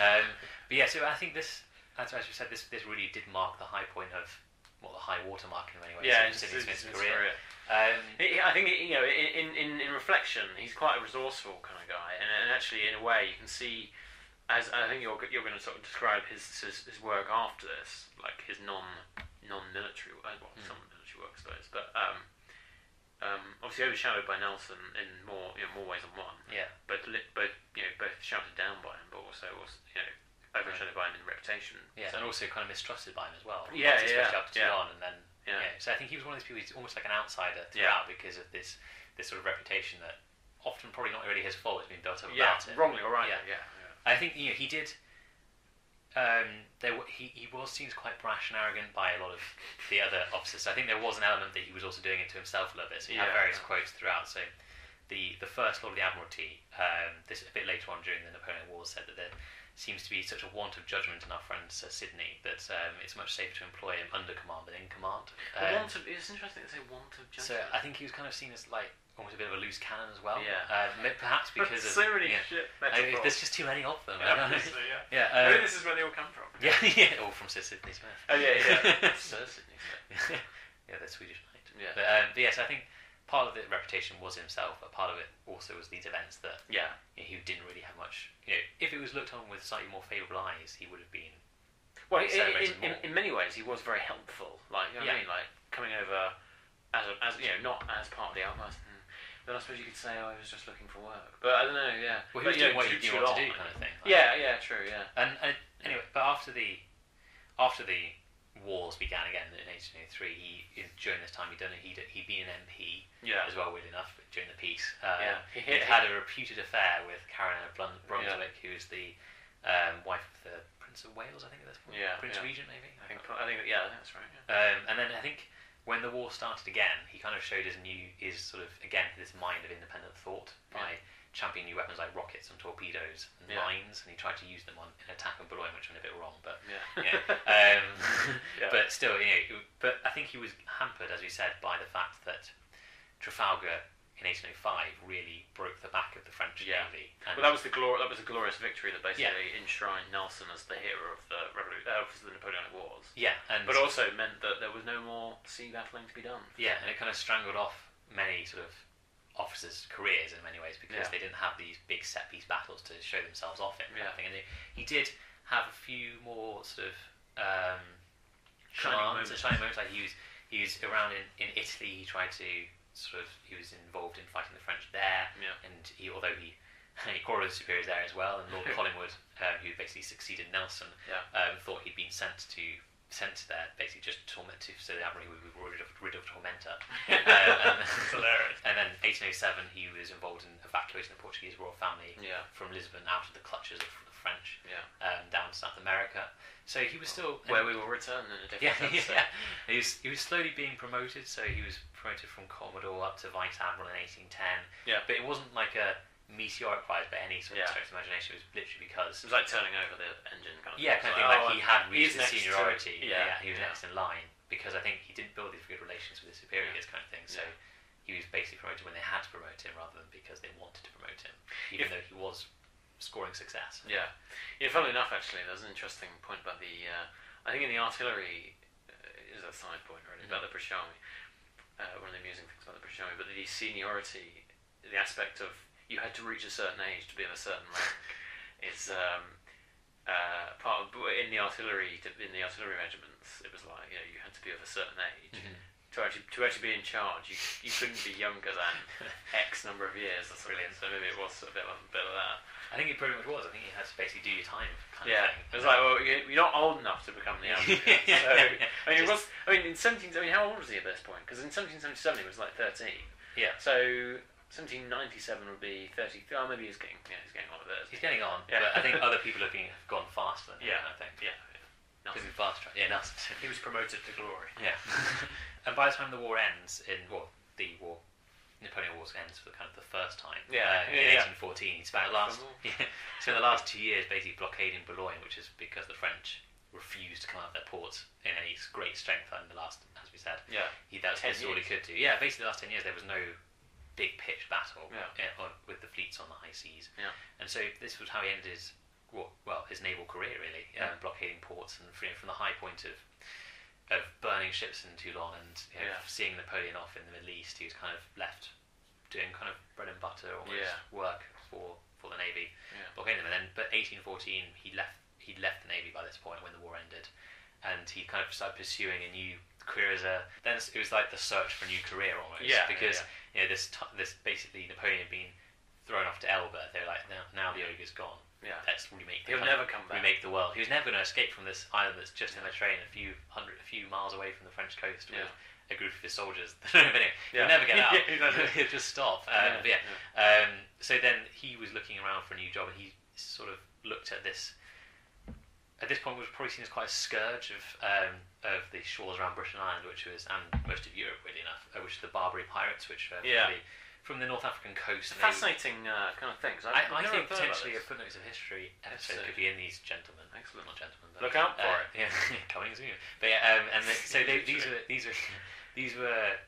um, but yeah, so I think this, as, as you said, this this really did mark the high point of, well, the high watermark in many ways Yeah, it's, Sidney Smith's career. career. Um, He- I think you know, in, in in reflection, he's quite a resourceful kind of guy, and, and actually, in a way, you can see. As I think you're you're going to sort of describe his, his his work after this, like his non non military work, well, Mm. some military work, I suppose, but um, um, obviously overshadowed by Nelson in more you know more ways than one. yeah, Both li- both you know both shouted down by him, but also was you know overshadowed by him in reputation. yeah, So- and also kind of mistrusted by him as well. Yeah, yeah, especially after yeah. Toulon, and then yeah. yeah. So I think he was one of those people who's almost like an outsider Yeah. throughout because of this this sort of reputation that often probably not really his fault has been built up Yeah, about it. wrongly or rightly, Yeah. yeah. yeah. I think you know he did. Um, there, he he was seen as quite brash and arrogant by a lot of the other officers. So I think there was an element that he was also doing it to himself a little bit. So you have Yeah, various yeah. quotes throughout. So the the first Lord of the Admiralty, um, this a bit later on during the Napoleonic Wars, said that there seems to be such a want of judgment in our friend Sir Sidney that um, it's much safer to employ him under command than in command. Um, want of, it's interesting to say want of judgment. so. I think he was kind of seen as like almost a bit of a loose cannon as well. Yeah. Uh, perhaps because of so many yeah. shit I metaphors. there's just too many of them. yeah, obviously, yeah. [LAUGHS] yeah. I think this is where they all come from. [LAUGHS] yeah, yeah, all from Sir Sidney Smith. Oh yeah, yeah. [LAUGHS] Sir Sidney Smith. yeah, the Swedish knight. Yeah. But, um, but yes, I think part of the reputation was himself, but part of it also was these events that Yeah. you know, he didn't really. You know, if it was looked on with slightly more favourable eyes, he would have been. Well, in, in, in, many ways, he was very helpful. Like, you know what I mean? Like coming over as a, as you know, not as part of the outburst. Hmm. Then I suppose you could say, oh, I was just looking for work. But I don't know. Yeah. Well, he was you doing know, what he knew what to do, kind of thing. Like- Yeah. Yeah. True. Yeah. And, and anyway, but after the after the wars began again in 1803, he during this time he'd done he'd he'd been an MP Yeah. as well, weirdly enough, during the peace. Um, Yeah. He He- had a reputed affair with Carolina Brun- Brunswick, who was the um, wife of the Prince of Wales, I think at this point. Yeah, Prince yeah. Regent, maybe. I think. I think. Yeah. I think that's right. Yeah. Um, and then I think when the war started again, he kind of showed his new, his sort of again this mind of independent thought by championing new weapons like rockets and torpedoes and Yeah. mines, and he tried to use them on in attack on Boulogne, which went a bit wrong, but Yeah. yeah. [LAUGHS] Um, [LAUGHS] Yeah. But still, you know, but I think he was hampered, as we said, by the fact that Trafalgar in 1805 really broke the back of the French Yeah. navy. Well, that was the glor- That was a glorious victory that basically enshrined Nelson as the hero of the revolu- uh, of the Napoleonic Wars. yeah, and But also meant that there was no more sea battling to be done. yeah, and it kind of strangled off many sort of officers' careers in many ways because Yeah. they didn't have these big set piece battles to show themselves off in. kind of Yeah. thing. And he, he did have a few more sort of um, Shining moments. shining moments. Like he was he was around in, in Italy. He tried to sort of he was involved in fighting the French there, Yeah. and he although he [LAUGHS] he quarreled with his superiors there as well. And Lord [LAUGHS] Collingwood, um, who basically succeeded Nelson, Yeah. um, thought he'd been sent to sent to there basically just to torment to so the admiral would be rid of, rid of tormentor. [LAUGHS] um, and, hilarious. [LAUGHS] and then 1807 he was involved in evacuating the Portuguese royal family Yeah. from Lisbon out of the clutches of the French Yeah. um, down to South America. So he was still Where we will return in a different yeah, [LAUGHS] episode. yeah. He was he was slowly being promoted. So he was promoted from commodore up to vice admiral in 1810. Yeah. but it wasn't like a meteoric rise by any sort of Yeah. stretch of imagination. It was literally because It was like turning over the engine kind of yeah, thing. kind of thing. Like oh, he had reached the next to- seniority. yeah, he was yeah. next in line because I think he didn't build these good relations with his superiors, kind of thing. So Yeah. he was basically promoted when they had to promote him rather than because they wanted to promote him, even If- though he was scoring success. Yeah. Yeah, funnily enough, actually, there's an interesting point about the. Uh, I think in the artillery, uh, is a side point really, about the British Army. Uh, one of the amusing things about the British Army, but the seniority, the aspect of you had to reach a certain age to be of a certain rank, It's um, uh, part of in the artillery in the artillery regiments. It was like you know you had to be of a certain age Mhm. to actually to actually be in charge. You you couldn't be younger than [LAUGHS] X number of years something. Brilliant. So maybe it was a bit of, a bit of that. I think it pretty much was. I think you had to basically do your time. Kind Yeah, of thing. it was like, well, you- you're not old enough to become the army. [LAUGHS] Yeah, so, yeah. I mean, it was. I mean, in 17. I mean, how old was he at this point? Because in 1777 he was like 13. Yeah. So, 1797 would be 30. Oh, maybe he's getting yeah, he's getting on with it. He's getting on, Yeah. but I think [LAUGHS] other people looking have gone faster than him, Yeah. I think. Yeah, Because he fast track. Yeah, Nelson. [LAUGHS] He was promoted to glory. Yeah. [LAUGHS] and by the time the war ends, in well, the war, Napoleon Wars ends for kind of the first time. Yeah, uh, in yeah. 1814, he spent the last yeah, spent the last two years basically blockading Boulogne, which is because the French refused to come out of their ports in any great strength. in the last, as we said, Yeah. he that's this all he could do. Yeah, basically the last ten years there was no big pitched battle Yeah. uh, on, with the fleets on the high seas. Yeah. And so this was how he ended his well, well his naval career really, Yeah. um, blockading ports and from, from the high point of of burning ships in Toulon and you know, seeing Napoleon off in the Middle East, he was kind of left doing kind of bread and butter almost work for for the navy, Yeah. blockading them. And then, but 1814 he left he left the navy by this point when the war ended, and he kind of started pursuing a new career as a. Then it was like the search for a new career almost. Yeah, because. You know this t- this basically Napoleon had been thrown off to Elba. They're like now now the ogre's gone. Yeah. Let's remake. the He'll country, never come back. Remake the world. He was never going to escape from this island that's just in the Mediterranean, a few hundred, a few miles away from the French coast with a group of his soldiers. [LAUGHS] anyway, Yeah. He'll never get out. [LAUGHS] Yeah, [LAUGHS] exactly. He'll just stop. Um, Yeah, yeah. Um, so then he was looking around for a new job, and he sort of looked at this. At this point, was probably seen as quite a scourge of um, of the shores around Britain Island, which was and most of Europe, really enough, uh, which are the Barbary pirates, which are Yeah. really from the North African coast. It's a they- fascinating uh, kind of thing. 'cause I, I think potentially a footnotes of history episode so- could be in these gentlemen. Excellent. Not gentlemen, but Look out for uh, it. [LAUGHS] Yeah, coming soon. But yeah, um, and the, so [LAUGHS] they, these were these were these were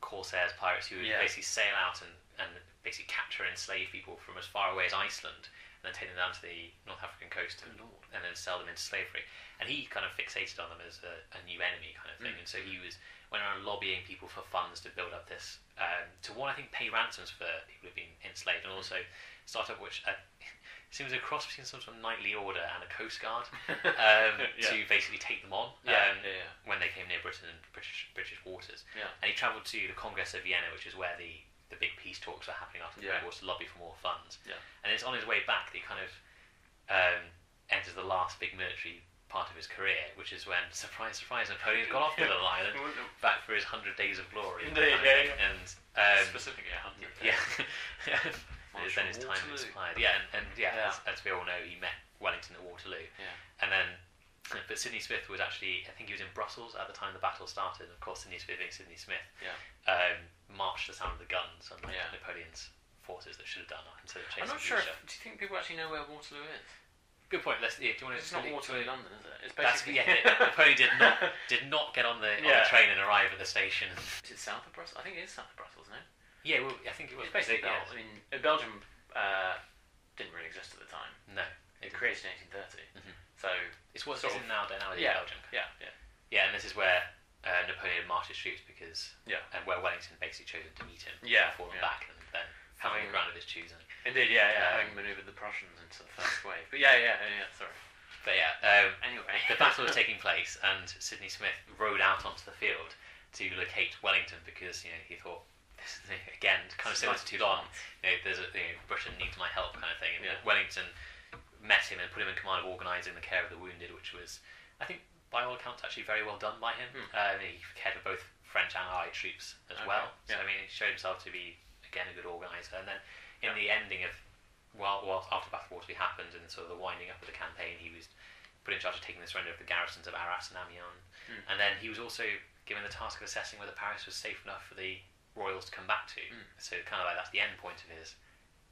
corsairs, pirates who would Yeah. basically sail out and, and basically capture and enslave people from as far away as Iceland, and then take them down to the North African coast and, and then sell them into slavery. And he kind of fixated on them as a, a new enemy kind of thing, Mm. and so he was went around lobbying people for funds to build up this um, to one I think pay ransoms for people who've been enslaved, and also start up which. Uh, [LAUGHS] Seems a cross between some sort of knightly order and a coast guard [LAUGHS] um, Yeah. to basically take them on Yeah, um, yeah, when they came near Britain and British British waters. And he travelled to the Congress of Vienna, which is where the, the big peace talks were happening after the Yeah. Great War to lobby for more funds. Yeah. And it's on his way back that he kind of um, enters the last big military part of his career, which is when, [LAUGHS] surprise, surprise, Napoleon's gone off to Little [LAUGHS] Island back for his hundred days of glory. Indeed, kind of yeah. And um, Specifically, a hundred. yeah, yeah. [LAUGHS] March then his time Waterloo. expired. Yeah, and, and yeah, Yeah. As, as we all know, he met Wellington at Waterloo. Yeah. And then, but Sidney Smith was actually, I think he was in Brussels at the time the battle started. Of course, Sidney Smith being Sidney Smith, Yeah. um, marched the sound of the guns, unlike Yeah. Napoleon's forces that should have done that instead of chasing I'm not sure. If, do you think people actually know where Waterloo is? Good point. Let's. Yeah, do you want to? It's not Waterloo, London, is it? It's That's basically yeah. [LAUGHS] Napoleon did not [LAUGHS] did not get on the on the train and arrive at the station. Is it south of Brussels? I think it is south of Brussels, no? Yeah, well, I think it was It's basically yeah. I mean, Belgium uh, didn't really exist at the time. No, It was created in 1830. Mhm. So it's what's Sort it's of- in now now in yeah, Belgium. yeah, yeah, Yeah, and this is where uh, Napoleon marched his troops because Yeah. and where Wellington basically chose to meet him. Yeah, fall yeah. back and then having Having- the ground of his choosing. indeed, yeah, yeah. Um, having manoeuvred the Prussians into the first wave, but yeah, yeah, yeah. yeah sorry. But yeah, um, Anyway, the battle was taking place, and Sidney Smith rode out onto the field to locate Wellington because you know he thought this is again kind of similar to Toulon. You know, there's a, you know, Britain needs my help kind of thing. And Yeah. Wellington met him and put him in command of organising the care of the wounded, which was, I think, by all accounts, actually very well done by him. Hmm. Uh, he cared for both French and Allied troops as Okay, well. So yeah. I mean, he showed himself to be again a good organiser. And then in Yeah. the ending of while, while after Battle of Waterloo happened and sort of the winding up of the campaign, he was put in charge of taking the surrender of the garrisons of Arras and Amiens. Hmm. And then he was also given the task of assessing whether Paris was safe enough for the royals to come back to. Mm. So kind of like that's the end point of his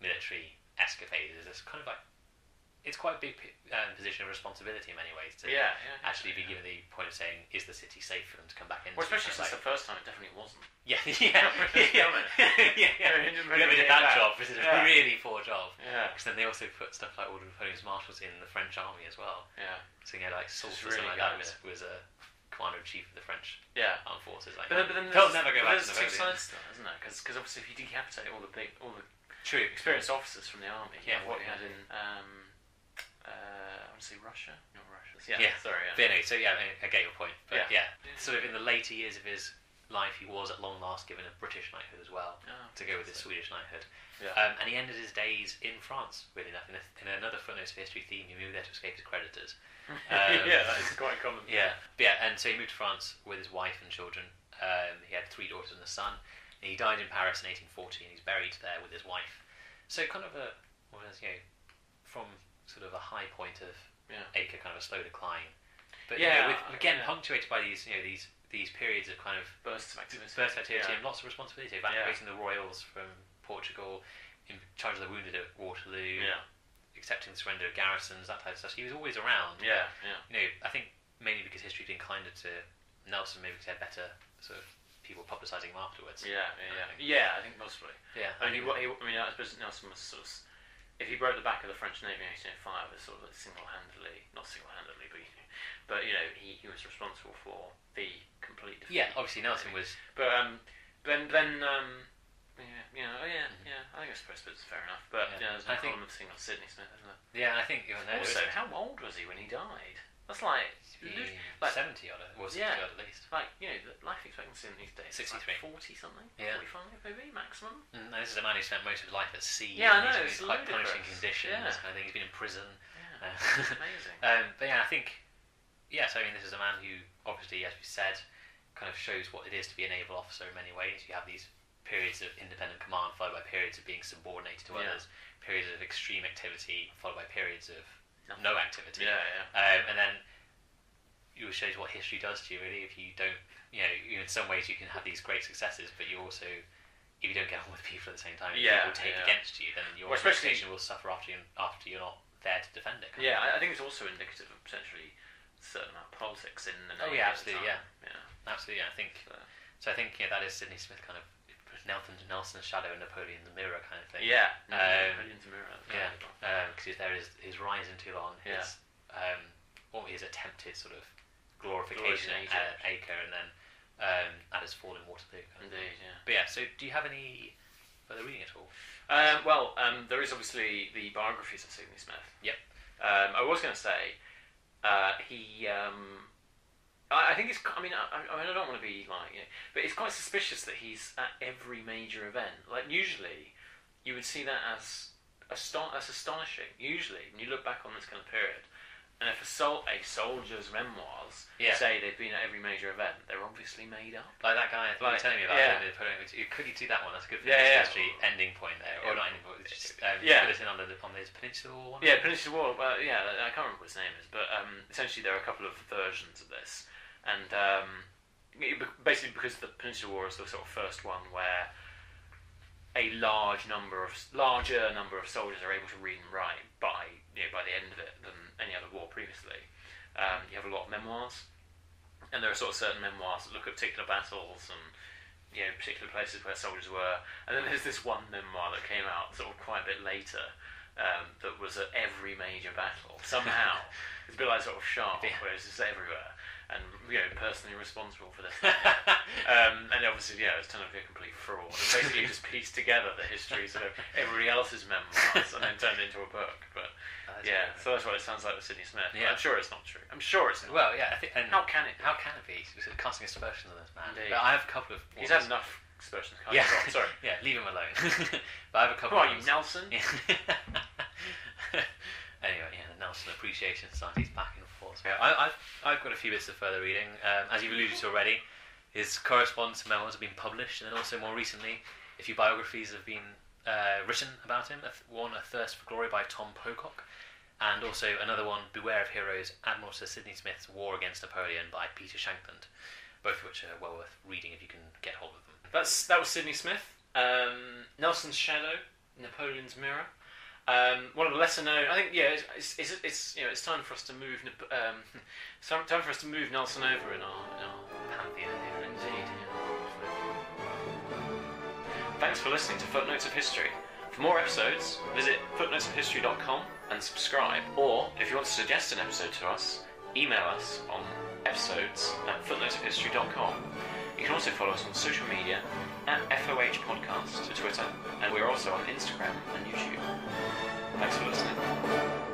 military escapade. Is this kind of like it's quite a big um, position of responsibility in many ways to Yeah, yeah. actually be yeah. given the point of saying, is the city safe for them to come back into? Well, especially since of the first time it definitely wasn't. [LAUGHS] [LAUGHS] [LAUGHS] yeah, yeah, yeah, yeah, yeah. Whoever did that job, Yeah. a really poor job. Yeah, Because then they also put stuff like Order of Napoleon's marshals in the French army as well. yeah, So you know, like Soult or something really like that was, was a commander in chief of the French yeah. armed forces. Like, But but then they'll never go back to there's two Napoleon. sides to that, isn't there? Because obviously if you decapitate all the big, all the True. experienced officers from the army, Yeah, what we had in, um, uh, I want to say Russia, not Russia. Yeah, Yeah. sorry. But anyway, so yeah, I, I get your point. But Yeah. yeah. sort of in the later years of his life, he was at long last given a British knighthood as well Oh, to go with his Swedish knighthood. Yeah. Um, and he ended his days in France, really enough. In, a, in another footnotes of history theme, he moved there to escape his creditors. Um, [LAUGHS] yeah, that is quite common. Yeah, but yeah, and so he moved to France with his wife and children. Um, he had three daughters and a son, And he died in Paris in 1840, and he's buried there with his wife. So kind of a, you know, from sort of a high point of Yeah. Acre, kind of a slow decline. But Yeah, you know, with, uh, again, yeah. punctuated by these, you know, these these periods of kind of Bursts of activity. burst activity Yeah. and lots of responsibility, evacuating the royals from Portugal, in charge of the wounded at Waterloo, accepting the surrender of garrisons, that type of stuff. He was always around. Yeah. Yeah. You know, I think mainly because history had been kinder to Nelson, maybe because he had better sort of people publicising him afterwards. Yeah. Yeah. I. Yeah. I think mostly. Yeah, I mean, he, he, I mean, I suppose Nelson was sort of, if he broke the back of the French Navy in 1805, it was sort of single-handedly, not single-handedly, but but you know, he, he was responsible for the complete defeat. yeah. Obviously, Nelson was But um, then then um, yeah, you know, oh yeah, Mhm. yeah. I think I suppose it's fair enough. But Yeah. you know, there's I a think- of thing on Sidney Smith, isn't there? Yeah, I think there. also, how old was he when he died? That's like, like- seventy odd, or sixty Yeah. odd at least. like you know, the life expectancy in these days. 63. like forty something, Yeah. forty-five maybe maximum. Mm, and this is a man who spent most of his life at sea. Yeah, I know, he's it's in quite punishing conditions, Yeah. kind of thing. He's been in prison. Yeah, Uh, [LAUGHS] amazing. um, but yeah, I think yes. I mean, this is a man who obviously, as we said, kind of shows what it is to be a naval officer in many ways. You have these periods of independent command followed by periods of being subordinated to Yeah. others, periods of extreme activity followed by periods of. No activity. Yeah, yeah. Um, and then it shows what history does to you, really. If you don't, you know, in some ways you can have these great successes, but you also, if you don't get on with people at the same time, if Yeah, people take yeah. against you, then your Well, reputation will suffer after you after you're not there to defend it. Yeah, I, I think it's also indicative of potentially a certain amount of politics in the Oh, yeah, absolutely, time. Yeah. Absolutely, I think. So- So I think yeah, that is Sidney Smith kind of Nelson Nelson's shadow and Napoleon the mirror kind of thing. Yeah. Um, Napoleon's mirror. Yeah, because there is his rise in Toulon, Yeah. his um, what his attempted sort of glorification at Acre, and then um, at his fall in Waterloo. Kind of thing. Indeed, yeah. But yeah, so do you have any further reading at all? Um, well, um, there is obviously the biographies of Sidney Smith. Yep. Um, I was going to say, uh, he. Um, I, I think it's. I mean, I, I mean, I don't want to be like, you know, but it's quite suspicious that he's at every major event. Like usually, you would see that as aston- as astonishing. Usually, when you look back on this kind of period, and if a, sol- a soldier's memoirs Yeah. say they've been at every major event, they're obviously made up. Like that guy think you were telling me about. yeah. him, which- Could you do that one? That's a good for Yeah, this yeah. ending point there, or Yeah. not ending point. Just, um, Yeah. Fill us in on the on this peninsula one. Yeah, Peninsula War. Well, yeah, I can't remember what his name is, but um, essentially there are a couple of versions of this, and um, basically because the Peninsula War is the sort of first one where a large number of larger number of soldiers are able to read and write by you know by the end of it than any other war previously. Um, you have a lot of memoirs, and there are sort of certain memoirs that look at particular battles and you know particular places where soldiers were. And then there's this one memoir that came out sort of quite a bit later um, that was at every major battle somehow. [LAUGHS] it's a bit like sort of Sharpe, Yeah. where it's just everywhere, and you know personally responsible for this. [LAUGHS] Um, and obviously, yeah, it's turned out to be a complete fraud. And basically, just [LAUGHS] pieced together the histories of everybody else's memoirs and then turned it into a book. But That's yeah, so that's what it sounds like with Sidney Smith. Yeah. I'm sure it's not true. I'm sure it's not. Well, yeah, I think. And How can it? How can it be? He's casting aspersions on this man. Indeed. But I have a couple of. He's had enough expressions. Yeah. Sorry. [LAUGHS] yeah, leave him alone. but I have a Who couple. are you. Nelson? anyway, yeah, the Nelson Appreciation Society's back and Yeah, I, I've, I've got a few bits of further reading. Um, as you've alluded to already, his correspondence and memoirs have been published, and then also more recently, a few biographies have been uh, written about him. One, A Thirst for Glory by Tom Pocock, and also another one, Beware of Heroes, Admiral Sir Sidney Smith's War Against Napoleon by Peter Shankland, both of which are well worth reading if you can get hold of them. That's that was Sidney Smith. Um, Nelson's Shadow, Napoleon's Mirror. Um, one of the lesser known. I think yeah, it's, it's, it's, you know it's time for us to move. Um, [LAUGHS] time, for us to move Nelson over in our, in our Pantheon here. Indeed. Thanks for listening to Footnotes of History. For more episodes, visit footnotesofhistory.com and subscribe. Or, if you want to suggest an episode to us, email us on episodes at footnotesofhistory.com. You can also follow us on social media at FOH Podcast to Twitter, and we're also on Instagram and YouTube. Thanks for listening.